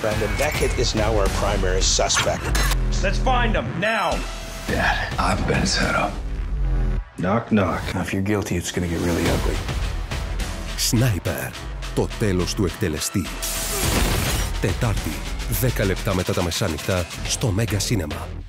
Brandon Beckett is now our primary suspect. Let's find him now. Dad, I've been set up. Knock, knock. If you're guilty, it's gonna get really ugly. Sniper. Το τέλος του εκτελεστή. Τετάρτη, 10 λεπτά μετά τα μεσάνυχτα, στο Mega Cinema.